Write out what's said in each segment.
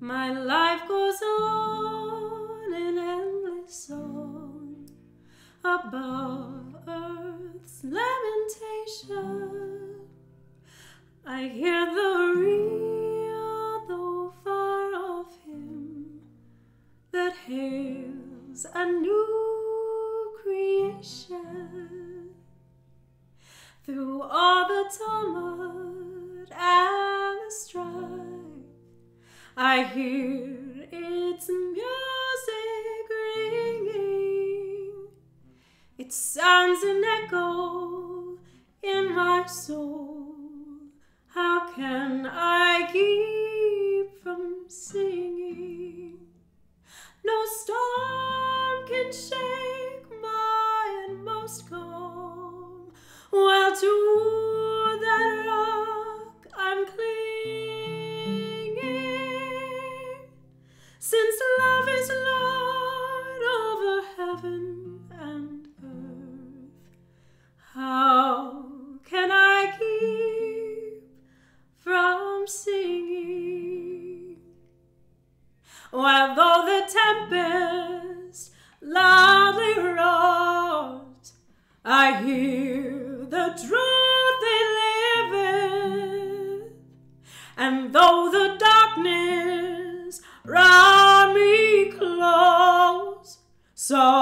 My life goes on in endless song above earth's lamentation. I hear the real, though far off hymn that hails a new creation. Through all the tumult I hear its music ringing. It sounds an echo in my soul. How can heaven and earth. How can I keep from singing? While though the tempest loudly roars, I hear the truth they liveth, and though the darkness round me close, songs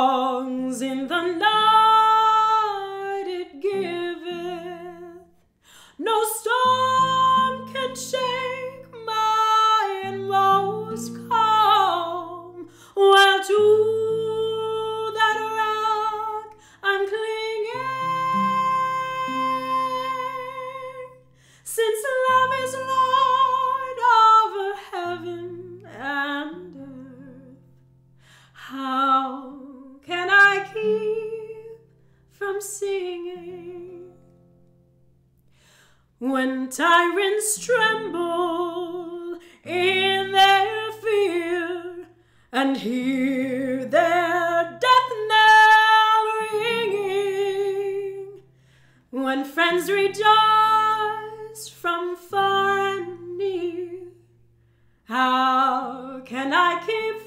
from singing? When tyrants tremble in their fear and hear their death knell ringing, when friends rejoice from far and near, how can I keep?